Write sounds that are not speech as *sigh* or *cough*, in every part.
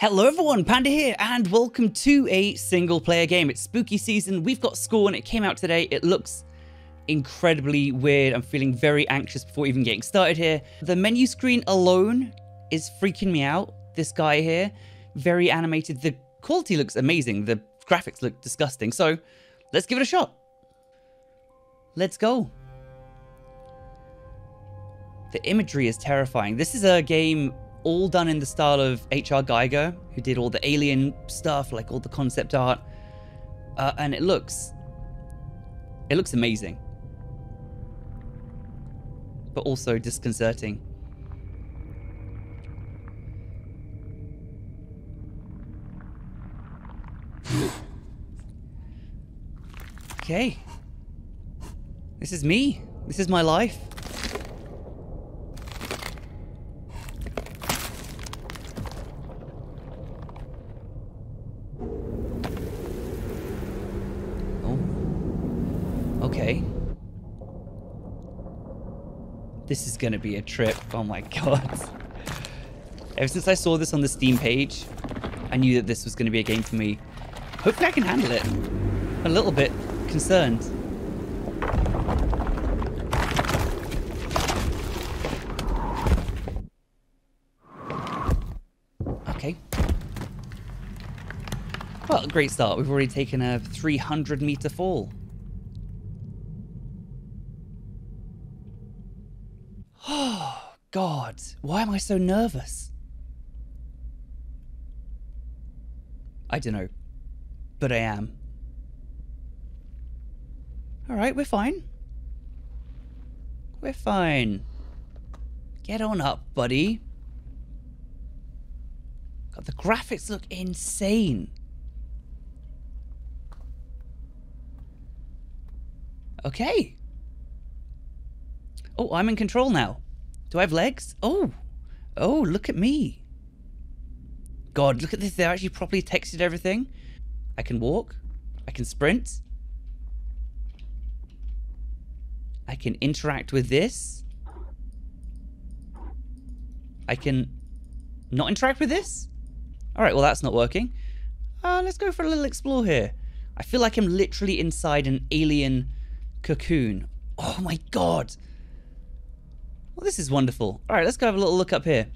Hello everyone, Panda here, and welcome to a single player game. It's spooky season, we've got Scorn, it came out today, it looks incredibly weird. I'm feeling very anxious before even getting started here. The menu screen alone is freaking me out. This guy here, very animated. The quality looks amazing, the graphics look disgusting, so let's give it a shot. Let's go. The imagery is terrifying. This is a game all done in the style of H.R. Giger, who did all the alien stuff, like all the concept art. Uh, and it looks, it looks amazing. But also disconcerting. okay. This is me. This is my life. Okay. This is gonna be a trip. Oh my *laughs* god. Ever since I saw this on the Steam page, I knew that this was gonna be a game for me. Hopefully I can handle it. I'm a little bit concerned. Okay. Well, great start. We've already taken a 300 meter fall. Oh, God. Why am I so nervous? I don't know. But I am. Alright, we're fine. We're fine. Get on up, buddy. God, the graphics look insane. Okay. Oh, I'm in control now. Do I have legs? Oh. Oh, look at me. God, look at this. They actually properly textured everything. I can walk. I can sprint. I can interact with this. I can not interact with this. All right, well, that's not working. Uh, let's go for a little explore here. I feel like I'm literally inside an alien cocoon. Oh my god. Well, this is wonderful. All right, let's go have a little look up here.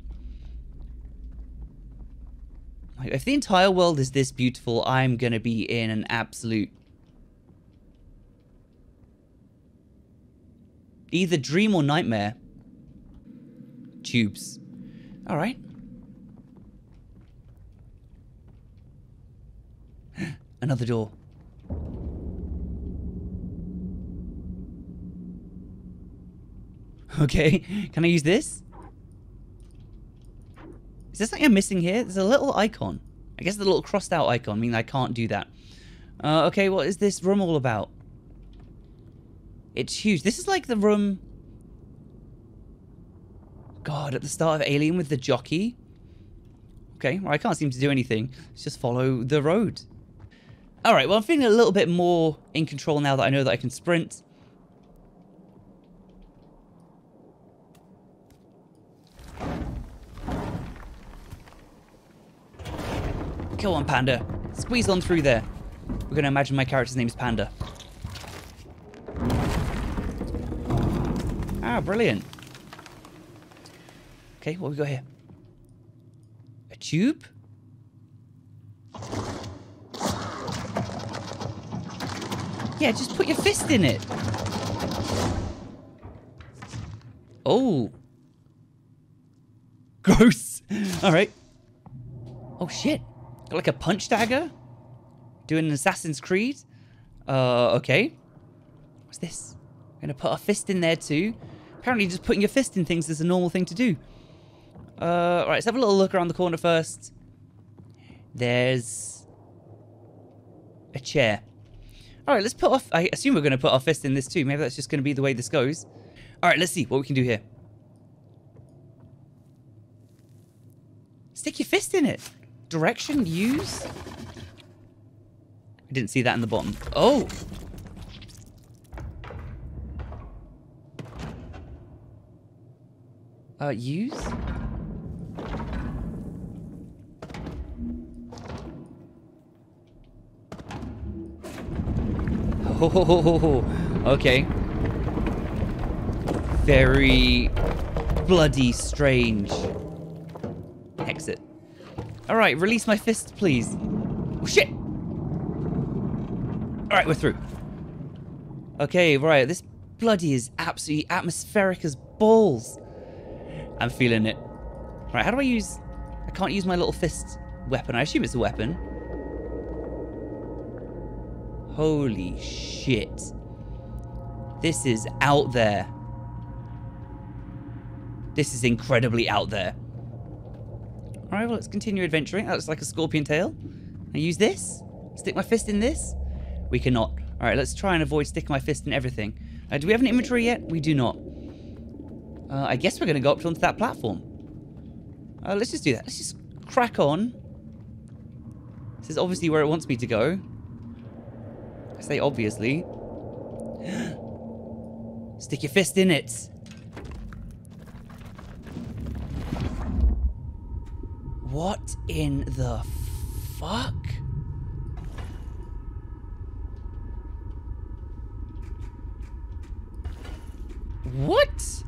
If the entire world is this beautiful, I'm going to be in an absolute... Either dream or nightmare. Tubes. All right. *gasps* Another door. *laughs* Okay, can I use this? Is there something I'm missing here? There's a little icon. I guess the little crossed out icon means I can't do that. Uh, okay, what is this room all about? It's huge. This is like the room... God, at the start of Alien with the jockey. Okay, well, I can't seem to do anything. Let's just follow the road. Alright, well, I'm feeling a little bit more in control now that I know that I can sprint. Go on, Panda. Squeeze on through there. We're going to imagine my character's name is Panda. Ah, brilliant. Okay, what we got here? A tube? Yeah, just put your fist in it. Oh. Gross. *laughs* All right. Oh, shit. Got like a punch dagger? Doing an Assassin's Creed? Uh, okay. What's this? I'm gonna put a fist in there too. Apparently just putting your fist in things is a normal thing to do. Uh, right, let's have a little look around the corner first. There's a chair. All right, let's put off. I assume we're going to put our fist in this too. Maybe that's just going to be the way this goes. All right, let's see what we can do here. Stick your fist in it. Direction use? I didn't see that in the bottom. Oh! Uh, use? Oh, *laughs* okay. Very bloody strange exit. Alright, release my fist, please. Oh, shit! Alright, we're through. Okay, right, this bloody is absolutely atmospheric as balls. I'm feeling it. Right, how do I use... I can't use my little fist weapon. I assume it's a weapon. Holy shit. This is out there. This is incredibly out there. Alright, well, let's continue adventuring. That looks like a scorpion tail. I use this? Stick my fist in this? We cannot. Alright, let's try and avoid sticking my fist in everything. Uh, do we have an inventory yet? We do not. Uh, I guess we're going to go up onto that platform. Uh, let's just do that. Let's just crack on. This is obviously where it wants me to go. I say obviously. *gasps* Stick your fist in it. What in the fuck? What?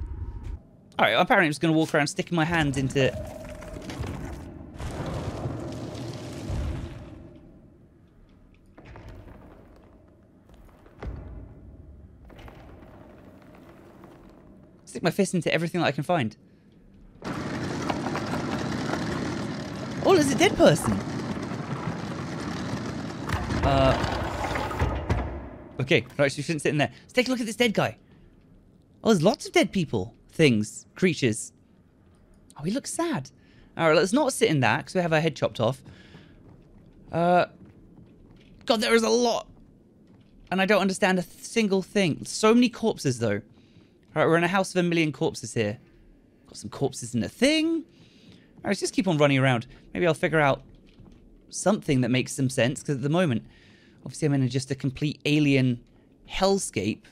Alright, apparently I'm just going to walk around sticking my hand into... Stick my fist into everything that I can find. Oh, there's a dead person. Uh. Okay, right, so you shouldn't sit in there. Let's take a look at this dead guy. Oh, there's lots of dead people, things, creatures. Oh, he looks sad. All right, let's not sit in that because we have our head chopped off. Uh, God, there is a lot. And I don't understand a single thing. So many corpses, though. All right, we're in a house of a million corpses here. Got some corpses in a thing. All right, let's just keep on running around. Maybe I'll figure out something that makes some sense. Because at the moment, obviously I'm in just a complete alien hellscape.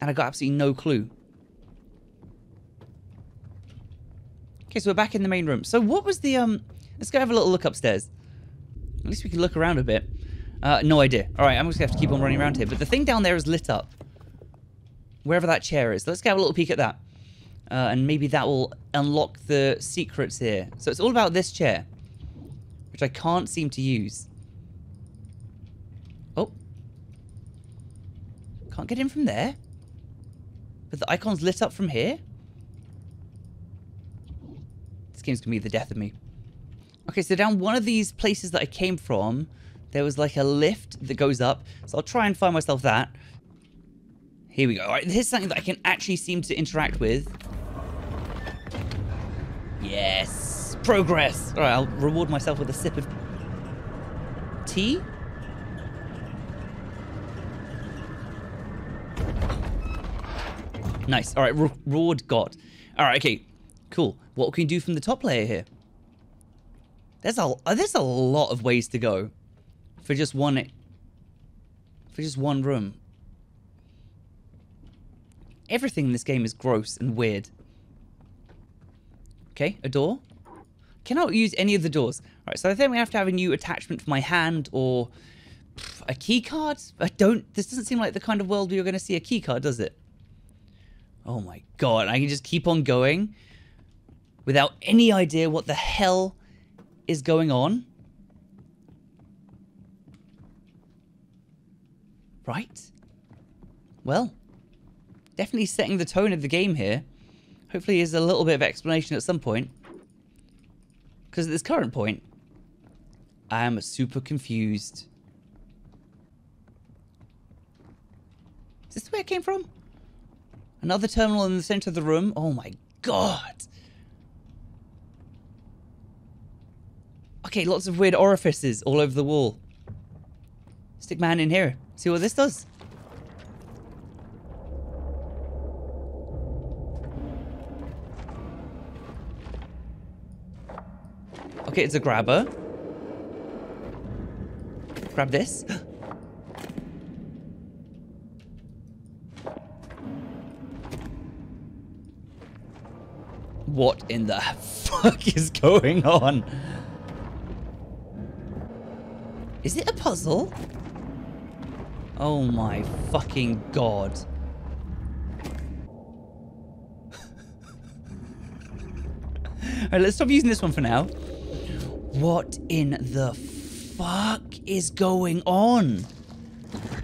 And I got absolutely no clue. Okay, so we're back in the main room. So what was the, um... Let's go have a little look upstairs. At least we can look around a bit. Uh, no idea. All right, I'm just to have to keep on running around here. But the thing down there is lit up. Wherever that chair is. Let's go have a little peek at that. Uh, and maybe that will unlock the secrets here. So it's all about this chair. Which I can't seem to use. Oh. Can't get in from there. But the icon's lit up from here? This game's gonna be the death of me. Okay, so down one of these places that I came from, there was like a lift that goes up. So I'll try and find myself that. Here we go. All right, here's something that I can actually seem to interact with. Yes. Progress. All right, I'll reward myself with a sip of tea. Nice. All right, re reward got. All right, okay, cool. What can we do from the top layer here? There's a there's a lot of ways to go for just one for just one room. Everything in this game is gross and weird. Okay, a door. Cannot use any of the doors. All right, so I think we have to have a new attachment for my hand or a key card. I don't. This doesn't seem like the kind of world where you're going to see a key card, does it? Oh my god, I can just keep on going without any idea what the hell is going on. Right? Well, definitely setting the tone of the game here. Hopefully there's a little bit of explanation at some point. Because at this current point, I am super confused. Is this where it came from? Another terminal in the center of the room. Oh my god. Okay, lots of weird orifices all over the wall. Stick man in here. See what this does. Okay, it's a grabber. Grab this. *gasps* What in the fuck is going on? Is it a puzzle? Oh my fucking god. *laughs* Alright, let's stop using this one for now. What in the fuck is going on?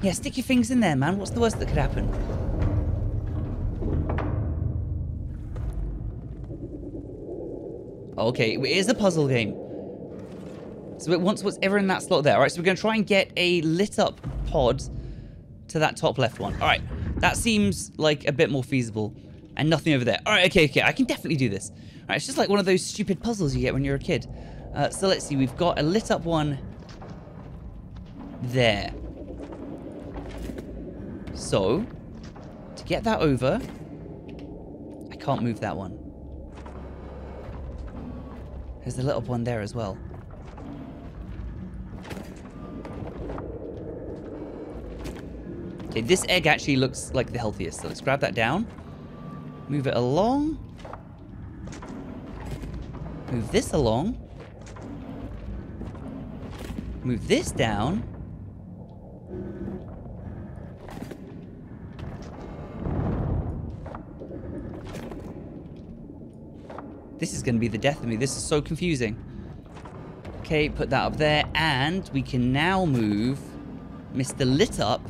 Yeah, stick your fingers in there, man. What's the worst that could happen? Okay, it is a puzzle game. So it wants whatever in that slot there. All right, so we're going to try and get a lit up pod to that top left one. All right, that seems like a bit more feasible. And nothing over there. All right, okay, okay, I can definitely do this. All right, it's just like one of those stupid puzzles you get when you're a kid. Uh, so let's see, we've got a lit up one there. So, to get that over, I can't move that one. There's the little one there as well. Okay, this egg actually looks like the healthiest, so let's grab that down. Move it along. Move this along. Move this down. This is going to be the death of me. This is so confusing. Okay, put that up there. And we can now move Mr. Lit Up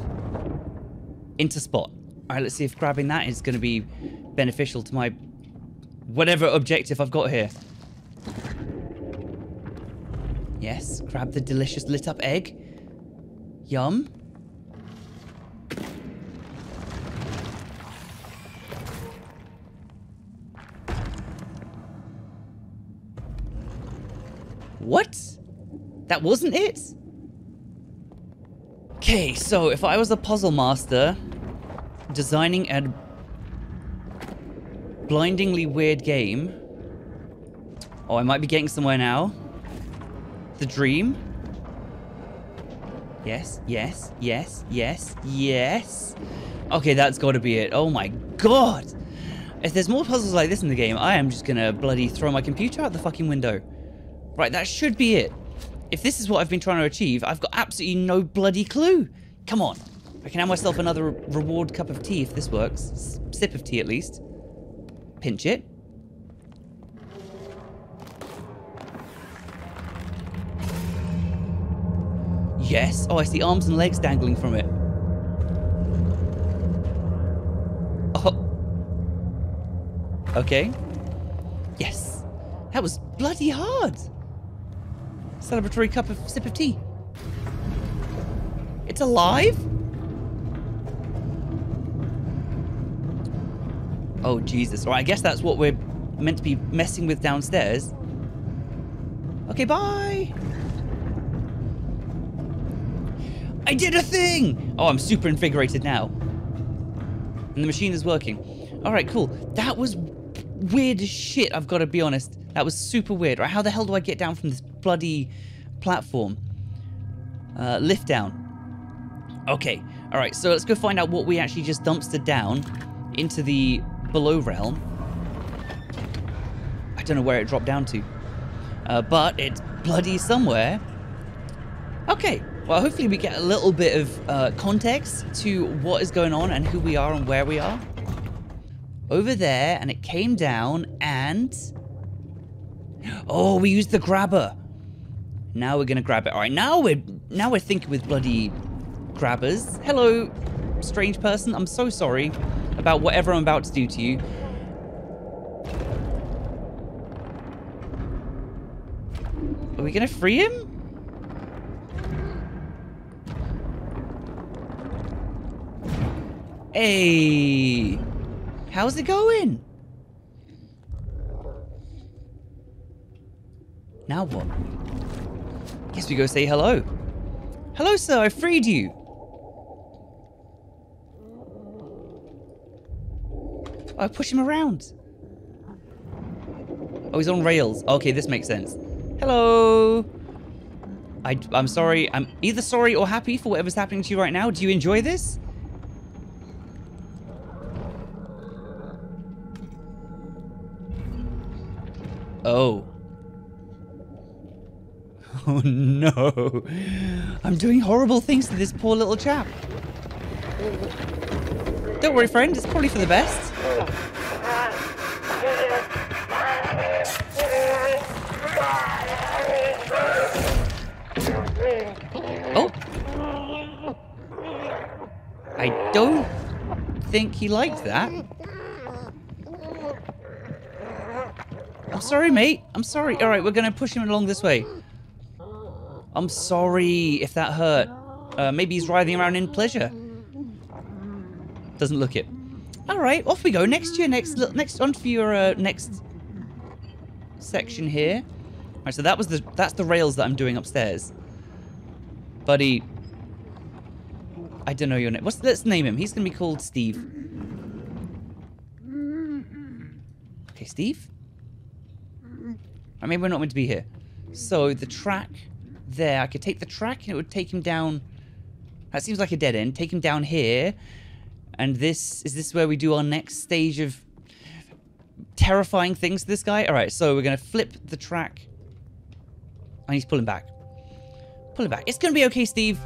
into spot. All right, let's see if grabbing that is going to be beneficial to my whatever objective I've got here. Yes, grab the delicious lit up egg. Yum. What? That wasn't it? Okay, so if I was a puzzle master designing a blindingly weird game. Oh, I might be getting somewhere now. The dream. Yes, yes, yes, yes, yes. Okay, that's got to be it. Oh my god. If there's more puzzles like this in the game, I am just gonna bloody throw my computer out the fucking window. Right, that should be it. If this is what I've been trying to achieve, I've got absolutely no bloody clue. Come on. I can have myself another reward cup of tea if this works. S sip of tea at least. Pinch it. Yes. Oh, I see arms and legs dangling from it. Oh. Okay. Yes. That was bloody hard. Celebratory cup of sip of tea. It's alive? Oh, Jesus. All right, I guess that's what we're meant to be messing with downstairs. Okay, bye. I did a thing! Oh, I'm super invigorated now. And the machine is working. All right, cool. That was weird as shit, I've got to be honest. That was super weird. Right, how the hell do I get down from this bloody platform? Uh, lift down. Okay, all right, so let's go find out what we actually just dumpstered down into the below realm. I don't know where it dropped down to, uh, but it's bloody somewhere. Okay, well, hopefully we get a little bit of uh, context to what is going on and who we are and where we are. Over there, and it came down, and... Oh, we used the grabber. Now we're gonna grab it. All right, now we're now we're thinking with bloody grabbers. Hello, strange person. I'm so sorry about whatever I'm about to do to you. Are we gonna free him? Hey! How's it going? Now what? Guess we go say hello. Hello, sir. I freed you. I push him around. Oh, he's on rails. Okay, this makes sense. Hello. I, I'm sorry. I'm either sorry or happy for whatever's happening to you right now. Do you enjoy this? Oh. *laughs* Oh no. I'm doing horrible things to this poor little chap. Don't worry, friend. It's probably for the best. Oh. I don't think he liked that. Sorry, mate. I'm sorry. All right, we're going to push him along this way. I'm sorry if that hurt. Uh, maybe he's writhing around in pleasure. Doesn't look it. All right, off we go. Next year, next, next on for your uh, next section here. All right, so that was the that's the rails that I'm doing upstairs. Buddy, I don't know your name. What's let's name him. He's gonna be called Steve. Okay, Steve. I mean, we're not meant to be here. So the track there, I could take the track and it would take him down. That seems like a dead end. Take him down here. And this, is this where we do our next stage of terrifying things to this guy? All right, so we're going to flip the track. And he's pulling back. Pulling back. It's going to be okay, Steve.